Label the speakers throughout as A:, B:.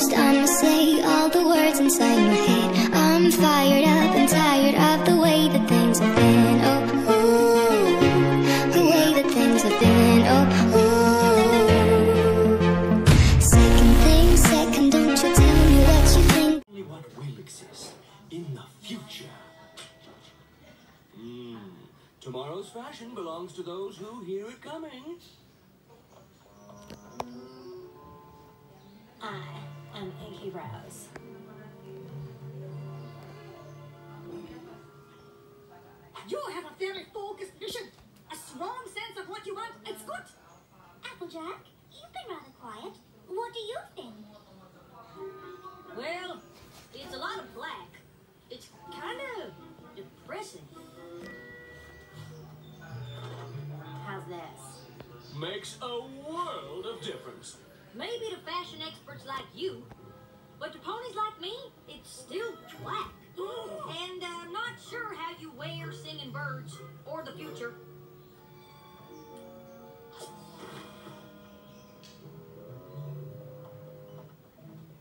A: first I'ma say all the words inside my head I'm fired up and tired of the way that things have been Oh, ooh, the way that things have been Oh, ooh Second thing, second, don't you tell me what you think
B: Only what will exist in the future. Hmm. Tomorrow's fashion belongs to those who hear it coming.
C: I am Inky Rose.
D: You have a very focused vision, a strong sense of what you want. It's good.
E: Applejack, you've been rather quiet. What do you think?
C: Well, it's a lot of black. It's kind of depressing. How's this?
B: Makes a world of difference.
C: Maybe to fashion experts like you, but to ponies like me, it's still black. And uh, I'm not sure how you wear singing birds or the future.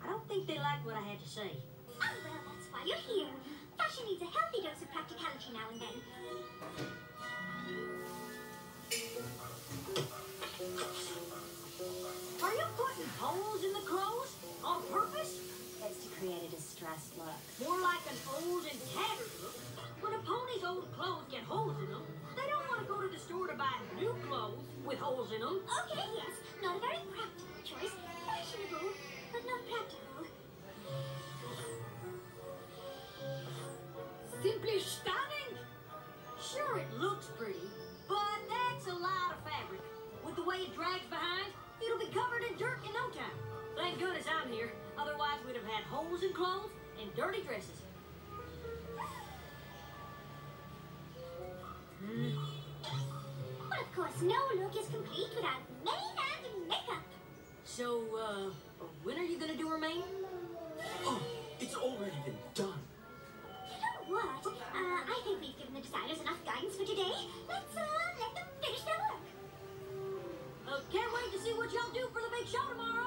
C: I don't think they like what I had to say. Holes in the clothes on purpose?
F: It's to create a distressed look.
C: More like an old and tattered look. When a pony's old clothes get holes in them, they don't want to go to the store to buy new clothes with holes in them.
E: Okay, yes, not a very practical choice. Fashionable, but not practical.
C: Simply stunning. Sure, it looks pretty, but that's a lot of fabric. With the way it drags behind, it'll be covered in dirt in no time. Thank goodness I'm here. Otherwise, we'd have had holes in clothes and dirty dresses.
E: But of course, no look is complete without mane and makeup.
C: So, uh, when are you gonna do her mane? What y'all do for the big show tomorrow.